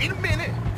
wait a minute.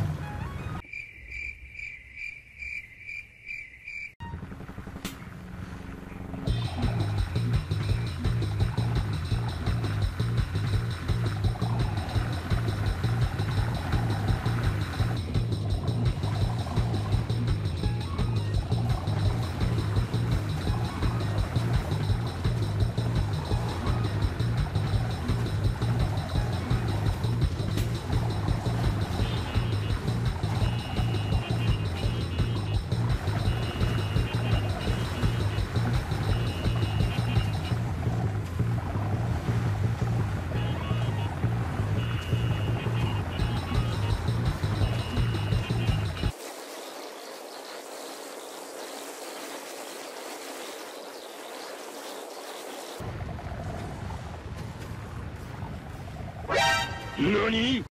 何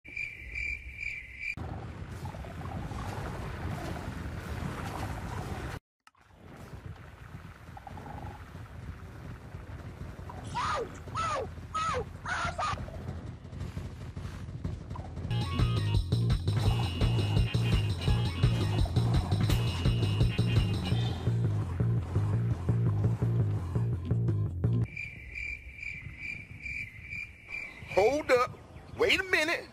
Hold up. Wait a minute.